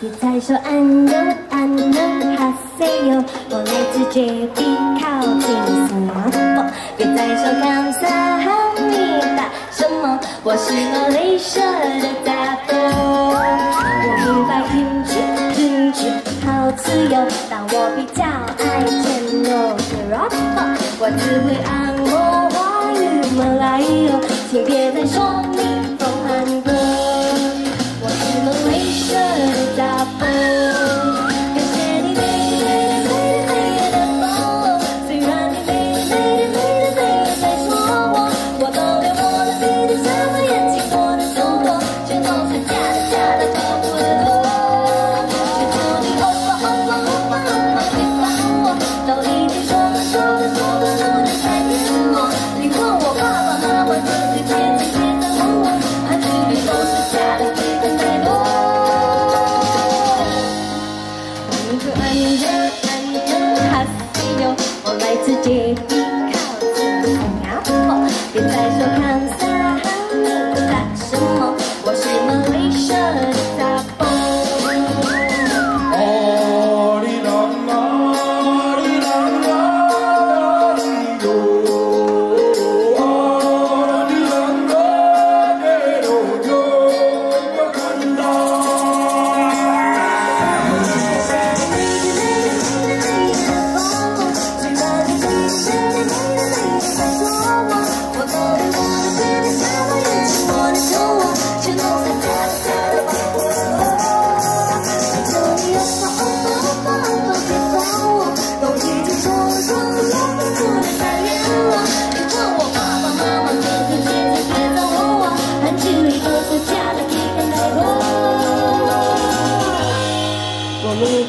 别再说 I know I know how say you，我来自绝地靠近死亡。别再说 Come s a m i 吧，什么？我是个镭射的大波。我明白运气，运气好自由，但我比较爱天牛的 rock。我只会按摩花语马来语，请别再说。a day.